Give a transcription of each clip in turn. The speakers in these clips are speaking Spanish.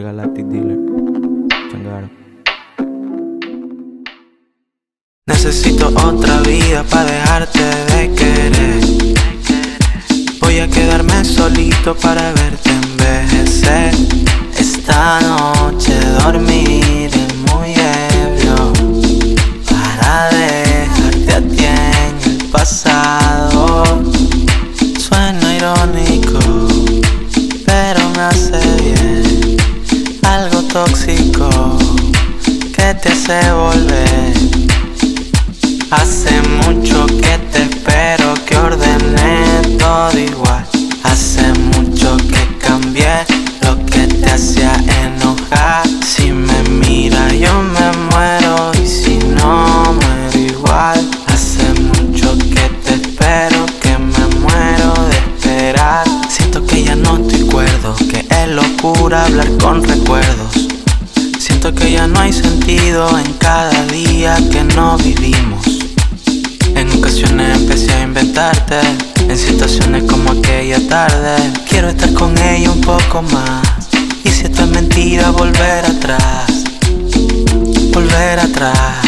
Galactic Dealer. Changaro. Necesito otra vida para dejarte de querer. Voy a quedarme solito para verte envejecer. Esta noche dormir es muy ebrio para dejarte a ti en el pasado. Suena irónico, pero me hace bien. Tóxico que te hace volver. Hace mucho que te espero que ordené todo igual. Hace mucho que cambié lo que te hacía enojar. Si me mira yo me muero y si no muero igual. Hace mucho que te espero que me muero de esperar. Siento que ya no estoy cuerdo, que es locura hablar con recuerdos. En cada día que no vivimos. En ocasiones empecé a inventarte, en situaciones como aquella tarde. Quiero estar con ella un poco más. Y si esto es mentira, volver atrás. Volver atrás.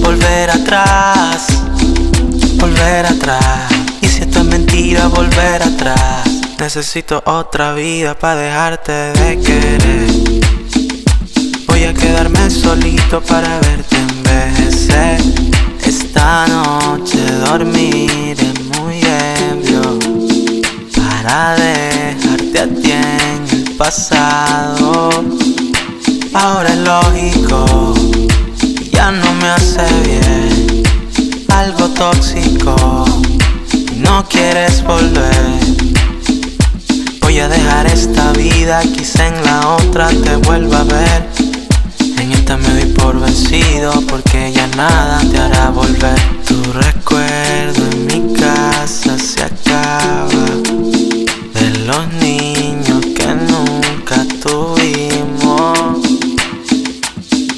Volver atrás. Volver atrás. Y si esto es mentira, volver atrás. Necesito otra vida para dejarte de querer. Voy a quedarme solito para verte envejecer. Esta noche dormir es muy ebrio para dejarte a ti en el pasado. Ahora es lógico, ya no me hace bien. Algo tóxico, no quieres volver. Voy a dejar esta vida, quizá en la otra te vuelva a ver. En esta me doy por vencido porque ya nada te hará volver. Tu recuerdo en mi casa se acaba de los niños que nunca tuvimos.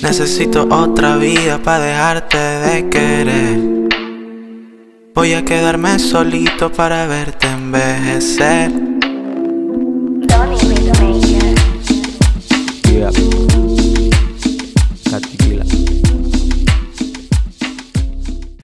Necesito otra vida para dejarte de querer. Voy a quedarme solito para verte envejecer. Yeah.